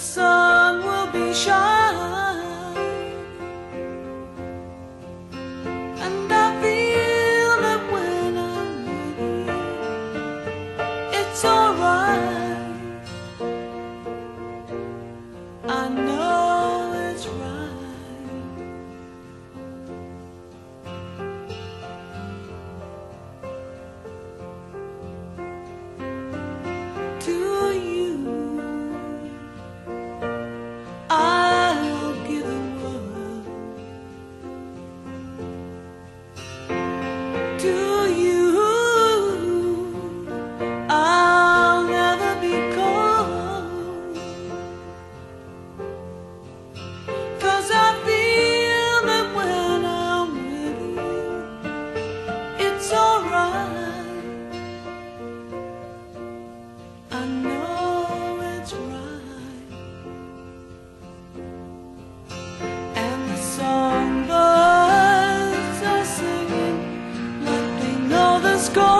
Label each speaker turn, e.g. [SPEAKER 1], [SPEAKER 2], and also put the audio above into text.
[SPEAKER 1] sun will be shining, And I feel that when I'm ready It's alright. I know go